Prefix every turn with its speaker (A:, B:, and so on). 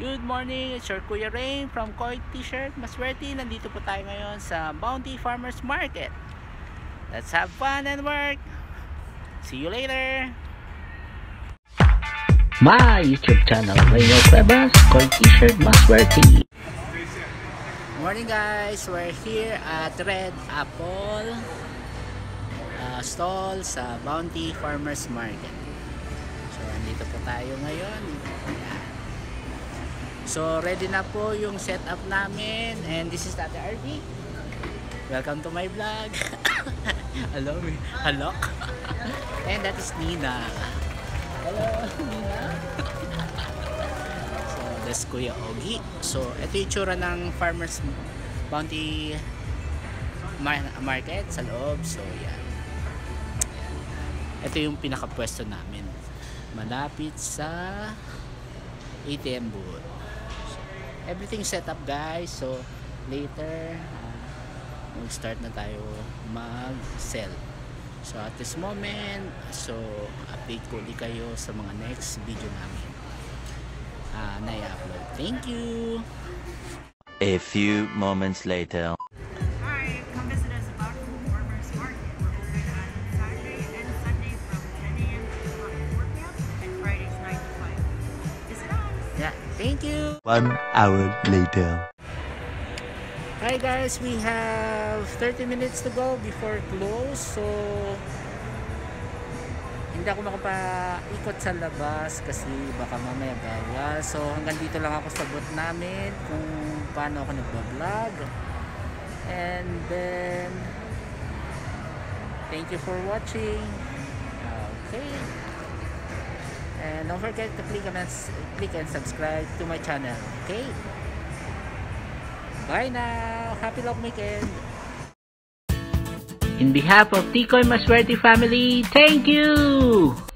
A: morning. It's your Kuya Rain from Koi T-shirt Maswerte. Nandito po tayo ngayon sa Bounty Farmers Market. Let's have fun and work. See you later.
B: My YouTube channel, Rayo Cuevas, Koi T-shirt Maswerte.
A: Morning guys. We're here at Red Apple uh, stall sa Bounty Farmers Market. So, andito po tayo ngayon. So, ready na po yung setup namin. And this is Tate RV. Welcome to my vlog. Hello. Hello. And that is Nina. Hello, Nina. so, that's Kuya Ogi. So, ito yung tsura ng Farmers Bounty Mar- Market sa loob. So, yan. Ito yung pinakapwesto namin. Malapit sa ATM booth. Everything set up guys. So, later, uh, mag-start na tayo mag-sell. So, at this moment, so, update ko ulit kayo sa mga next video namin uh, na i-upload. Thank you!
C: A few moments later.
A: Thank you!
C: One hour later.
A: Hi guys, we have 30 minutes to go before close. So hindi ako makapaikot sa labas kasi baka mamaya bawal. So hanggang dito lang ako sa booth namin kung paano ako nagba-vlog. And then thank you for watching. Okay. And don't forget to click and, click and subscribe to my channel. Okay? Bye now. Happy long weekend.
B: In behalf of Tikoy Maswerte family, thank you!